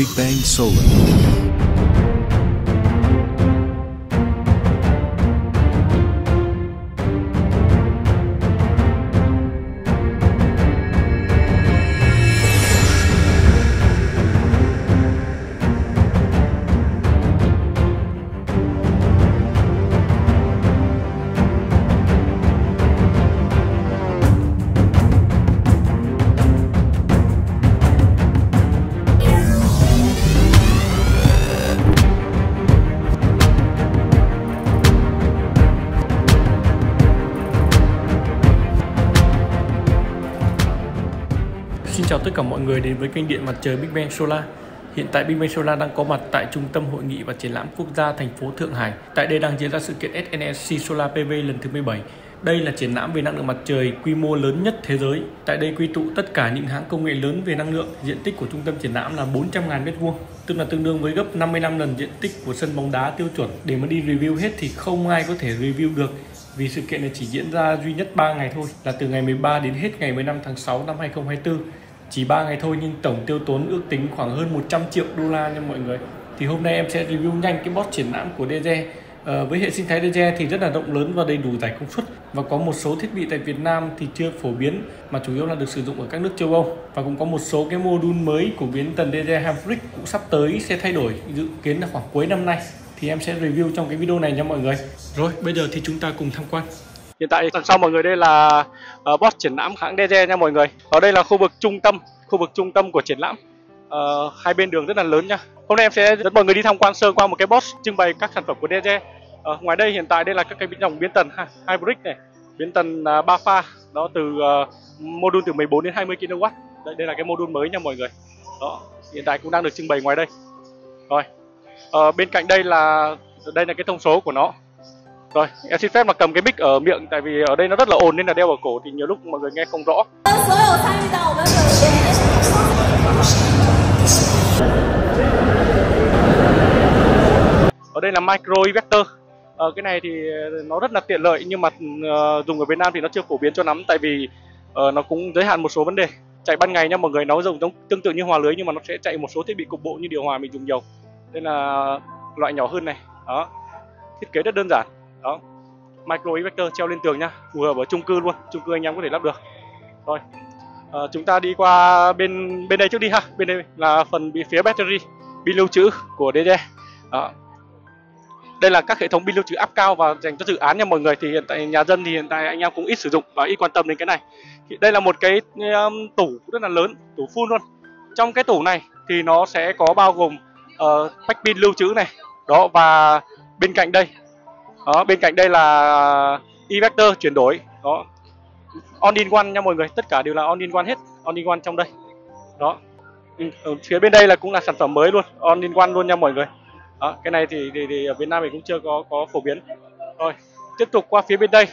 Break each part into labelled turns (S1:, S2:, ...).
S1: Big Bang Solar.
S2: Chào tất cả mọi người đến với kênh điện mặt trời Big Bang Solar. Hiện tại Big Bang Solar đang có mặt tại Trung tâm Hội nghị và Triển lãm Quốc gia thành phố Thượng Hải. Tại đây đang diễn ra sự kiện SNSC Solar PV lần thứ 17. Đây là triển lãm về năng lượng mặt trời quy mô lớn nhất thế giới. Tại đây quy tụ tất cả những hãng công nghệ lớn về năng lượng. Diện tích của trung tâm triển lãm là 400.000 m2, tức là tương đương với gấp 55 lần diện tích của sân bóng đá tiêu chuẩn. Để mà đi review hết thì không ai có thể review được vì sự kiện này chỉ diễn ra duy nhất 3 ngày thôi, là từ ngày 13 đến hết ngày 15 tháng 6 năm 2024 chỉ 3 ngày thôi nhưng tổng tiêu tốn ước tính khoảng hơn 100 triệu đô la nha mọi người. Thì hôm nay em sẽ review nhanh cái bot triển lãm của DG à, ờ, với hệ sinh thái DG thì rất là rộng lớn và đầy đủ giải công suất. Và có một số thiết bị tại Việt Nam thì chưa phổ biến mà chủ yếu là được sử dụng ở các nước châu Âu. Và cũng có một số cái module mới của biến tần DG Hybrid cũng sắp tới sẽ thay đổi dự kiến là khoảng cuối năm nay. Thì em sẽ review trong cái video này nha mọi người. Rồi bây giờ thì chúng ta cùng tham quan. Hiện tại đằng sau mọi người đây là uh, boss triển lãm hãng DJI nha mọi người. Ở đây là khu vực trung tâm, khu vực trung tâm của triển lãm. Uh, hai bên đường rất là lớn nha. Hôm nay em sẽ dẫn mọi người đi tham quan sơ qua một cái boss trưng bày các sản phẩm của DJI. Uh, ờ, ngoài đây hiện tại đây là các cái dòng biến tần ha, hybrid này, biến tần à, uh, 3 pha, đó từ uh, module từ 14 đến 20 kW. Đây, đây là cái module mới nha mọi người. Đó, hiện tại cũng đang được trưng bày ngoài đây. Rồi. Uh, bên cạnh đây là đây là cái thông số của nó rồi, em xin phép mà cầm cái mic ở miệng tại vì ở đây nó rất là ồn nên là đeo ở cổ thì nhiều lúc mọi người nghe không rõ. Ở đây là micro vector. Ờ, cái này thì ờ, nó rất là tiện lợi nhưng mà uh, dùng ở Việt Nam thì nó chưa phổ biến cho lắm tại vì uh, nó cũng giới hạn một số vấn đề. Chạy ban ngày nha mọi người nó dùng giống tương tự như hòa lưới nhưng mà nó sẽ chạy một số thiết bị cục bộ như điều hòa mình dùng dầu. Đây là loại nhỏ hơn này. Đó. Thiết kế rất đơn giản đó. Micro inverter treo lên tường nhá phù hợp ở chung cư luôn. Chung cư anh em có thể lắp được. Rồi. À, chúng ta đi qua bên bên đây trước đi ha. Bên đây là phần bị phía battery pin lưu trữ của DD đó. Đây là các hệ thống pin lưu trữ áp cao và dành cho dự án nha mọi người. Thì hiện tại nhà dân thì hiện tại anh em cũng ít sử dụng và ít quan tâm đến cái này. Thì đây là một cái um, tủ rất là lớn tủ full luôn. Trong cái tủ này thì nó sẽ có bao gồm uh, pack pin lưu trữ này. Đó và bên cạnh đây đó bên cạnh đây là e-vector chuyển đổi. Đó. On in one nha mọi người tất cả đều là on in one hết on in one trong đây. Đó. Ừ, ở phía bên đây là cũng là sản phẩm mới luôn on in one luôn nha mọi người. Đó cái này thì, thì, thì ở Việt Nam mình cũng chưa có có phổ biến. Rồi tiếp tục qua phía bên đây.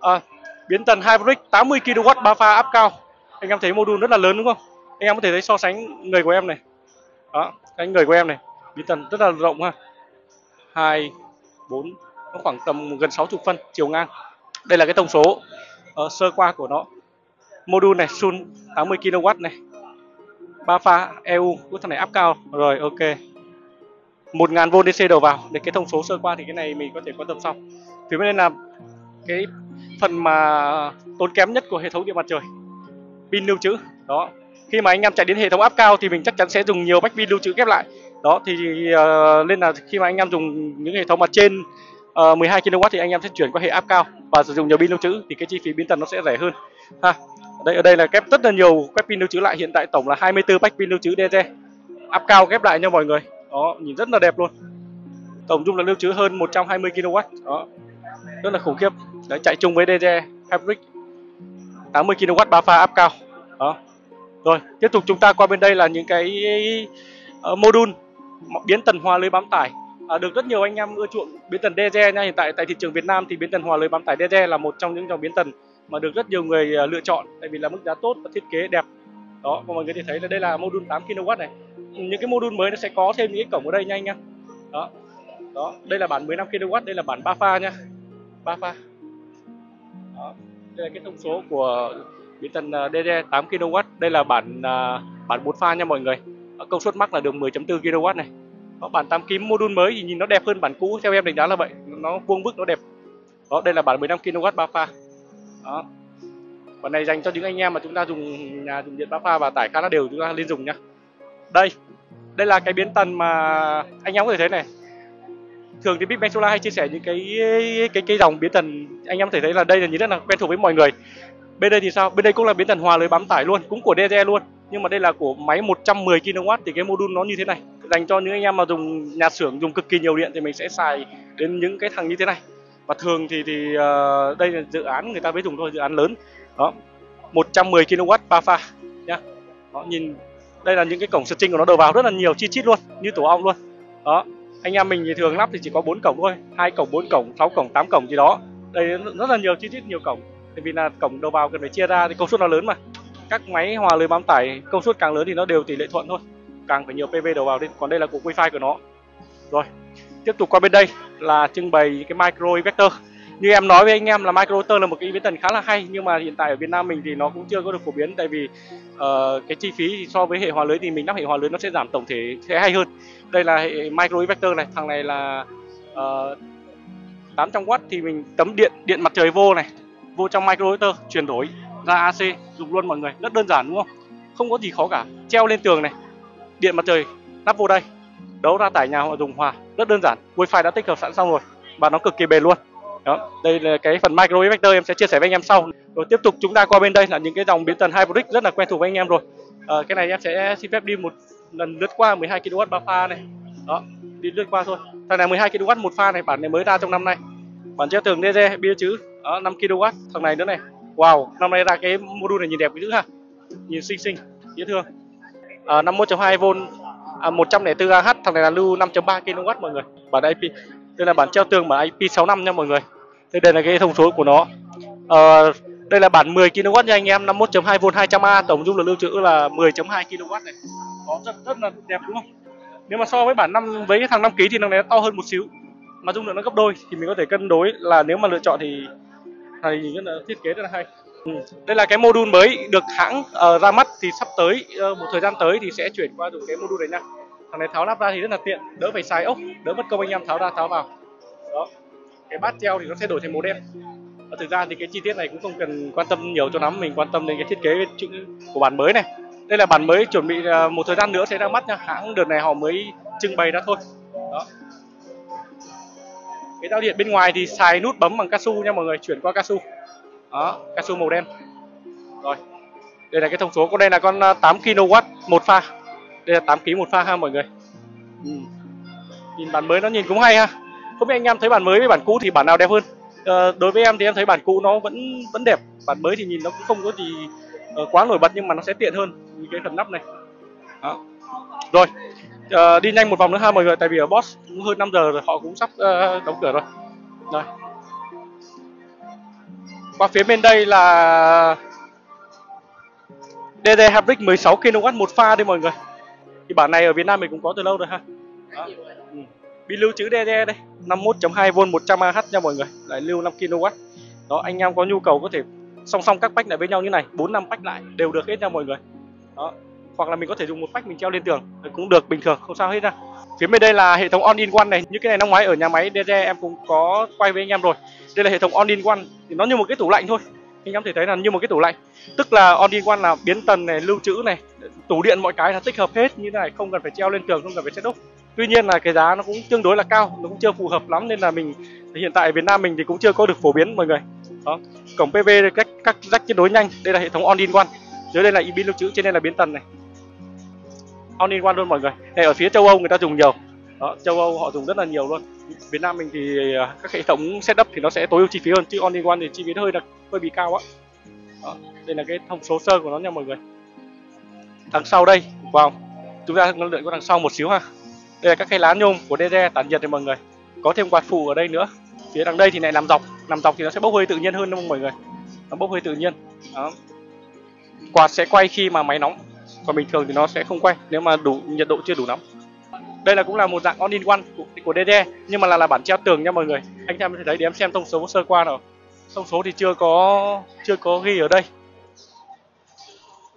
S2: À, biến tần hybrid 80 kW 3 pha áp cao. Anh em thấy module rất là lớn đúng không? Anh em có thể thấy so sánh người của em này. Đó cái người của em này biến tần rất là rộng ha. Hai 4 nó khoảng tầm gần 60 phân chiều ngang. Đây là cái thông số uh, sơ qua của nó. Module này Sun 80 kW này. Ba pha EU của thằng này áp cao. Rồi ok. 1000V DC đầu vào. Để cái thông số sơ qua thì cái này mình có thể quan tâm sau. Thì mới nên là cái phần mà tốn kém nhất của hệ thống điện mặt trời. Pin lưu trữ. Đó. Khi mà anh em chạy đến hệ thống áp cao thì mình chắc chắn sẽ dùng nhiều bách pin lưu trữ ghép lại đó thì uh, nên là khi mà anh em dùng những hệ thống mà trên uh, 12 kW thì anh em sẽ chuyển qua hệ áp cao và sử dụng nhiều pin lưu trữ thì cái chi phí biến tần nó sẽ rẻ hơn. Ha đây ở đây là kép rất là nhiều các pin lưu trữ lại hiện tại tổng là 24 bách pin lưu trữ DG áp cao ghép lại nha mọi người. Đó nhìn rất là đẹp luôn. Tổng dung là lưu trữ hơn 120 kW đó rất là khủng khiếp. Đấy chạy chung với DG Fabric. 80 kW 3 pha áp cao. Đó. Rồi tiếp tục chúng ta qua bên đây là những cái uh, module biến tần hòa lưới bám tải. À, được rất nhiều anh em ưa chuộng biến tần DG nha. Hiện tại tại thị trường Việt Nam thì biến tần hòa lưới bám tải DG là một trong những dòng biến tần mà được rất nhiều người à, lựa chọn tại vì là mức giá tốt và thiết kế đẹp. Đó và mọi người thì thấy là đây là module 8 kW này. Những cái module mới nó sẽ có thêm những cái cổng ở đây nhanh nha đó. Đó đây là bản 15 kW đây là bản 3 pha nha. 3 pha. Đó. đây là cái thông số của biến tần à, DZ 8 kW. Đây là bản à, bản 4 pha nha mọi người công suất max là được 10.4 kW này. Đó, bản 8 kim module mới thì nhìn nó đẹp hơn bản cũ theo em đánh giá là vậy. Nó vuông vức nó đẹp. Đó đây là bản 15 kW ba pha đó. Bản này dành cho những anh em mà chúng ta dùng nhà dùng điện ba pha và tải khá là đều chúng ta lên dùng nhá. Đây đây là cái biến tần mà anh em có thể thấy này. Thường thì Big Solar hay chia sẻ những cái cái cái dòng biến tần anh em có thể thấy là đây là nhìn rất là quen thuộc với mọi người. Bên đây thì sao? Bên đây cũng là biến tần hòa lưới bám tải luôn cũng của DZ luôn nhưng mà đây là của máy 110 kW thì cái module nó như thế này. Dành cho những anh em mà dùng nhà xưởng dùng cực kỳ nhiều điện thì mình sẽ xài đến những cái thằng như thế này. Và thường thì thì uh, đây là dự án người ta mới dùng thôi dự án lớn. Đó 110 kW ba pha nhá. Đó, nhìn đây là những cái cổng string của nó đầu vào rất là nhiều chi chít luôn như tổ ong luôn. Đó anh em mình thì thường lắp thì chỉ có bốn cổng thôi hai cổng bốn cổng sáu cổng tám cổng gì đó. Đây rất là nhiều chi tiết nhiều cổng. Tại vì là cổng đầu vào cần phải chia ra thì công suất nó lớn mà các máy hòa lưới bám tải công suất càng lớn thì nó đều tỷ lệ thuận thôi. Càng phải nhiều PV đầu vào lên còn đây là cục wifi của nó. Rồi tiếp tục qua bên đây là trưng bày cái micro inverter. Như em nói với anh em là micro inverter là một cái biến tần khá là hay nhưng mà hiện tại ở Việt Nam mình thì nó cũng chưa có được phổ biến tại vì uh, cái chi phí thì so với hệ hòa lưới thì mình lắp hệ hòa lưới nó sẽ giảm tổng thể sẽ hay hơn. Đây là hệ micro inverter này thằng này là ờ, uh, 800W thì mình tấm điện điện mặt trời vô này vô trong micro inverter chuyển đổi ra AC dùng luôn mọi người. Rất đơn giản đúng không? Không có gì khó cả. Treo lên tường này. Điện mặt trời lắp vô đây. Đấu ra tải nhà họ dùng hòa. Rất đơn giản. Wifi đã tích hợp sẵn xong rồi. Và nó cực kỳ bền luôn. Đó đây là cái phần micro vector em sẽ chia sẻ với anh em sau. Rồi tiếp tục chúng ta qua bên đây là những cái dòng biến tần hybrid rất là quen thuộc với anh em rồi. À, cái này em sẽ xin phép đi một lần lướt qua 12 kW ba pha này. Đó đi lướt qua thôi. Thằng này 12 kW một pha này bản này mới ra trong năm nay. Bản treo tường DZ bia chứ đó 5 kW. Thằng này nữa này wow năm nay ra cái module này nhìn đẹp dữ ha. Nhìn xinh xinh dễ thương. Ờ, à, 51.2V à, 104 AH thằng này là lưu 5.3 kW mọi người. Bản IP đây là bản treo tường bản IP65 nha mọi người. Đây, đây là cái thông số của nó. À, đây là bản 10 kW nha anh em 51.2V 200A tổng dung lượng lưu trữ là 10.2 kW này. Đó rất rất là đẹp đúng không? Nếu mà so với bản năm với cái thằng 5 kg thì thằng này nó to hơn một xíu. Mà dung lượng nó gấp đôi thì mình có thể cân đối là nếu mà lựa chọn thì thầy rất là thiết kế rất là hay. Ừ. đây là cái module mới được hãng uh, ra mắt thì sắp tới uh, một thời gian tới thì sẽ chuyển qua dùng cái module này nha. Thằng này tháo nắp ra thì rất là tiện đỡ phải xài ốc đỡ mất công anh em tháo ra tháo vào. Đó. Cái bát treo thì nó sẽ đổi thành màu đen. Và thực ra thì cái chi tiết này cũng không cần quan tâm nhiều cho lắm mình quan tâm đến cái thiết kế chữ của bản mới này. Đây là bản mới chuẩn bị ờ, một thời gian nữa sẽ ra mắt nha. Hãng đợt này họ mới trưng bày ra thôi. Đó cái giao điện bên ngoài thì xài nút bấm bằng casu nha mọi người chuyển qua casu. Đó casu màu đen. Rồi đây là cái thông số. Con đây là con à, 8 kW một pha. Đây là 8 kg một pha ha mọi người. Ừ. nhìn bản mới nó nhìn cũng hay ha. Không biết anh em thấy bản mới với bản cũ thì bản nào đẹp hơn? À, đối với em thì em thấy bản cũ nó vẫn vẫn đẹp. Bản mới thì nhìn nó cũng không có gì uh, quá nổi bật nhưng mà nó sẽ tiện hơn. Như cái phần nắp này. Đó. Rồi uh, đi nhanh một vòng nữa ha mọi người tại vì ở boss cũng hơn 5 giờ rồi họ cũng sắp uh, đóng cửa rồi. Đây qua phía bên đây là DD Hybrid 16 kW một pha đây mọi người. Thì bản này ở Việt Nam mình cũng có từ lâu rồi ha. Đó. Ừ. pin lưu trữ DD đây 51.2V 100Ah nha mọi người lại lưu 5 kW đó anh em có nhu cầu có thể song song các pack lại với nhau như này bốn năm pack lại đều được hết nha mọi người. Đó hoặc là mình có thể dùng một phách mình treo lên tường cũng được, bình thường, không sao hết nha. Phía bên đây là hệ thống on in one này, như cái này năm ngoái ở nhà máy DG em cũng có quay với anh em rồi. Đây là hệ thống on in one, thì nó như một cái tủ lạnh thôi. Anh em thể thấy là như một cái tủ lạnh. Tức là on in one là biến tần này, lưu trữ này, tủ điện mọi cái là tích hợp hết, như thế này, không cần phải treo lên tường, không cần phải set up. Tuy nhiên là cái giá nó cũng tương đối là cao, nó cũng chưa phù hợp lắm nên là mình, hiện tại Việt Nam mình thì cũng chưa có được phổ biến, mọi người. Đó. Cổng PV cách các rắc kết nối nhanh. Đây là hệ thống on in one. Dưới đây là pin lưu trữ, trên đây là biến tần này all in one luôn mọi người. Này ở phía châu Âu người ta dùng nhiều. Đó, châu Âu họ dùng rất là nhiều luôn. Việt Nam mình thì à, các hệ thống setup thì nó sẽ tối ưu chi phí hơn chứ all in one thì chi phí hơi là hơi bị cao á. Đó, đây là cái thông số sơ của nó nha mọi người. Đằng sau đây wow chúng ta lượn qua đằng sau một xíu ha. Đây là các cái lá nhôm của DD tản nhiệt này mọi người. Có thêm quạt phụ ở đây nữa. Phía đằng đây thì này nằm dọc. Nằm dọc thì nó sẽ bốc hơi tự nhiên hơn đó mọi người? Nó bốc hơi tự nhiên. Đó. quạt sẽ quay khi mà máy nóng còn bình thường thì nó sẽ không quay nếu mà đủ nhiệt độ chưa đủ nóng. Đây là cũng là một dạng on in one của, của DD nhưng mà là là bản treo tường nha mọi người. Anh em có thể thấy để em xem thông số sơ qua nào. Thông số thì chưa có chưa có ghi ở đây.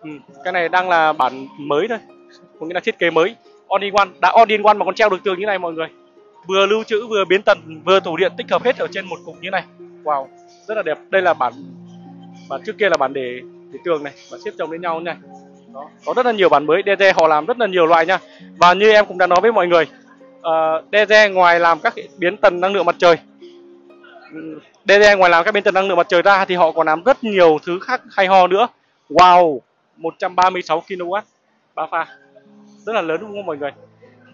S2: Ừ, cái này đang là bản mới thôi. Có nghĩa là thiết kế mới. On in one đã on in one mà còn treo được tường như này mọi người. Vừa lưu trữ vừa biến tần vừa tủ điện tích hợp hết ở trên một cục như này. Wow rất là đẹp. Đây là bản bản trước kia là bản để để tường này và xếp chồng lên nhau như này đó có rất là nhiều bản mới DZ họ làm rất là nhiều loại nha. Và như em cũng đã nói với mọi người ờ, uh, DZ ngoài làm các biến tần năng lượng mặt trời ừ, DZ ngoài làm các biến tần năng lượng mặt trời ra thì họ còn làm rất nhiều thứ khác hay ho nữa. Wow 136 kW ba pha. Rất là lớn đúng không mọi người?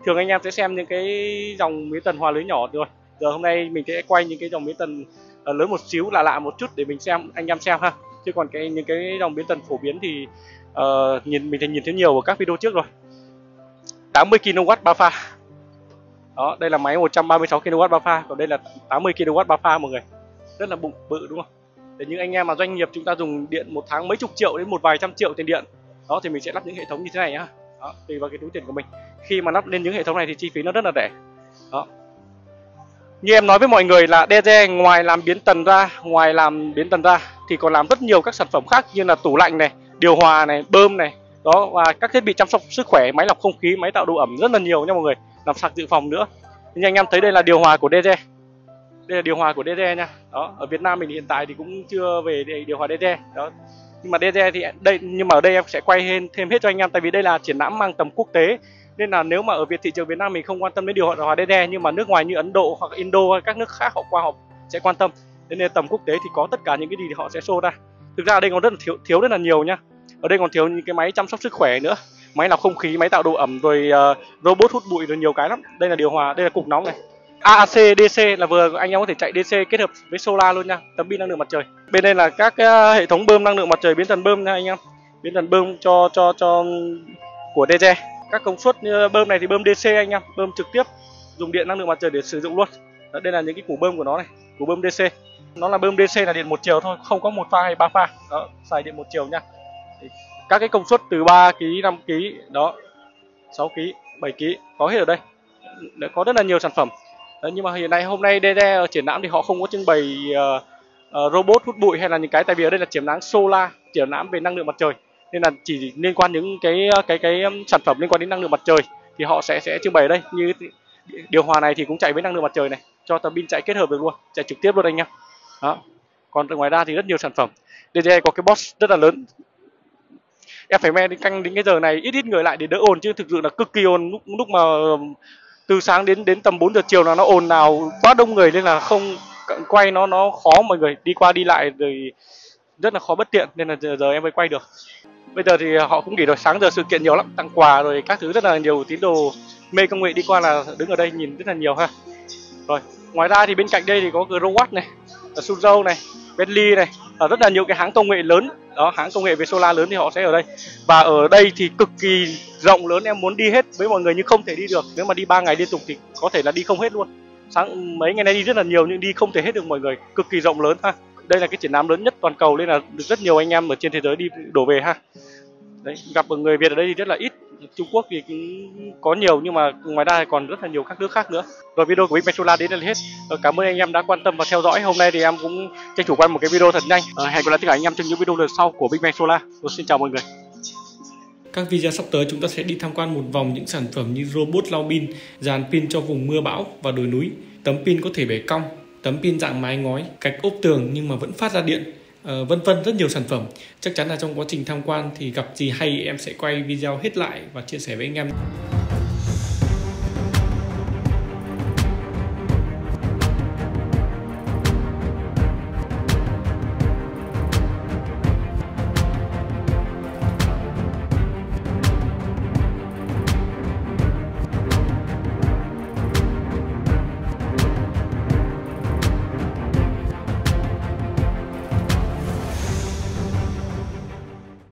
S2: Thường anh em sẽ xem những cái dòng biến tần hòa lưới nhỏ rồi giờ hôm nay mình sẽ quay những cái dòng biến tần ờ, lớn một xíu lạ lạ một chút để mình xem anh em xem ha. Chứ còn cái những cái dòng biến tần phổ biến thì uh, nhìn mình thấy nhìn thấy nhiều ở các video trước rồi. 80 kW 3 pha. Đó đây là máy 136 kW 3 pha còn đây là 80 kW 3 pha mọi người. Rất là bụng bự đúng không? Để những anh em mà doanh nghiệp chúng ta dùng điện một tháng mấy chục triệu đến một vài trăm triệu tiền điện đó thì mình sẽ lắp những hệ thống như thế này nhá. Đó, tùy vào cái túi tiền của mình. Khi mà lắp lên những hệ thống này thì chi phí nó rất là rẻ. Đó. Như em nói với mọi người là DG ngoài làm biến tần ra ngoài làm biến tần ra thì còn làm rất nhiều các sản phẩm khác như là tủ lạnh này điều hòa này, bơm này, đó, và các thiết bị chăm sóc sức khỏe, máy lọc không khí, máy tạo độ ẩm rất là nhiều nha mọi người. Làm sạc dự phòng nữa. Nhưng anh em thấy đây là điều hòa của DZ đây là điều hòa của DZ nha. Đó, ở Việt Nam mình hiện tại thì cũng chưa về điều hòa DZ đó. Nhưng mà DZ thì đây, nhưng mà ở đây em sẽ quay thêm thêm hết cho anh em, tại vì đây là triển lãm mang tầm quốc tế. Nên là nếu mà ở Việt thị trường Việt Nam mình không quan tâm đến điều hòa DZ nhưng mà nước ngoài như Ấn Độ hoặc Indo hay các nước khác họ qua họ sẽ quan tâm. Nên tầm quốc tế thì có tất cả những cái gì thì họ sẽ show ra. Thực ra ở đây còn rất là thiếu thiếu rất là nhiều nhá ở đây còn thiếu những cái máy chăm sóc sức khỏe nữa. Máy lọc không khí máy tạo độ ẩm rồi uh, robot hút bụi rồi nhiều cái lắm. Đây là điều hòa đây là cục nóng này. AAC DC là vừa anh em có thể chạy DC kết hợp với solar luôn nha tấm pin năng lượng mặt trời. Bên đây là các uh, hệ thống bơm năng lượng mặt trời biến tần bơm nha anh em. Biến tần bơm cho cho cho của DC các công suất như bơm này thì bơm DC anh em bơm trực tiếp dùng điện năng lượng mặt trời để sử dụng luôn. Đó, đây là những cái củ bơm của nó này củ bơm DC nó là bơm DC là điện một chiều thôi không có một pha hay ba pha. Đó xài điện một chiều nha các cái công suất từ 3 kg 5 kg đó 6 kg 7 kg có hết ở đây. Để có rất là nhiều sản phẩm. Đấy, nhưng mà hiện nay hôm nay DD ở triển lãm thì họ không có trưng bày uh, uh, robot hút bụi hay là những cái tại vì ở đây là triển lãm solar triển lãm về năng lượng mặt trời. Nên là chỉ liên quan những cái ờ, cái cái sản phẩm liên quan đến năng lượng mặt trời thì họ sẽ sẽ trưng bày ở đây. Như điều hòa này thì cũng chạy với năng lượng mặt trời này cho tấm pin chạy kết hợp được luôn chạy trực tiếp luôn anh em đó. Còn ngoài ra thì rất nhiều sản phẩm. DJI có cái box rất là lớn em phải men đến canh đến cái giờ này ít ít người lại để đỡ ồn chứ thực sự là cực kỳ ồn. Lúc lúc mà từ sáng đến đến tầm 4 giờ chiều là nó ồn nào quá đông người nên là không quay nó nó khó mọi người. Đi qua đi lại rồi rất là khó bất tiện nên là giờ, giờ em mới quay được. Bây giờ thì họ cũng nghỉ rồi sáng giờ sự kiện nhiều lắm tặng quà rồi các thứ rất là nhiều tín đồ mê công nghệ đi qua là đứng ở đây nhìn rất là nhiều ha. Rồi ngoài ra thì bên cạnh đây thì có Growatt này Suzhou này Bentley này. Ở rất là nhiều cái hãng công nghệ lớn. Đó, hãng công nghệ về solar lớn thì họ sẽ ở đây. Và ở đây thì cực kỳ rộng lớn, em muốn đi hết với mọi người nhưng không thể đi được. Nếu mà đi ba ngày liên tục thì có thể là đi không hết luôn. Sáng, mấy ngày nay đi rất là nhiều nhưng đi không thể hết được mọi người. Cực kỳ rộng lớn, ha. Đây là cái triển lãm lớn nhất toàn cầu nên là được rất nhiều anh em ở trên thế giới đi đổ về, ha. Đấy, gặp người Việt ở đây thì rất là ít. Trung Quốc thì cũng có nhiều nhưng mà ngoài ra còn rất là nhiều các nước khác nữa. Rồi video của Big Bang Solar đến đây là hết. Ờ, cảm ơn anh em đã quan tâm và theo dõi. Hôm nay thì em cũng tranh thủ quay một cái video thật nhanh. Ờ, hẹn gặp lại tất cả anh em trong những video lần sau của Big Bang Solar. Rồi, xin chào mọi người.
S1: Các video sắp tới chúng ta sẽ đi tham quan một vòng những sản phẩm như robot lau pin, dàn pin cho vùng mưa bão và đồi núi, tấm pin có thể bẻ cong, tấm pin dạng mái ngói, cách ốp tường nhưng mà vẫn phát ra điện, uh, vân vân rất nhiều sản phẩm. Chắc chắn là trong quá trình tham quan thì gặp gì hay em sẽ quay video hết lại và chia sẻ với anh em.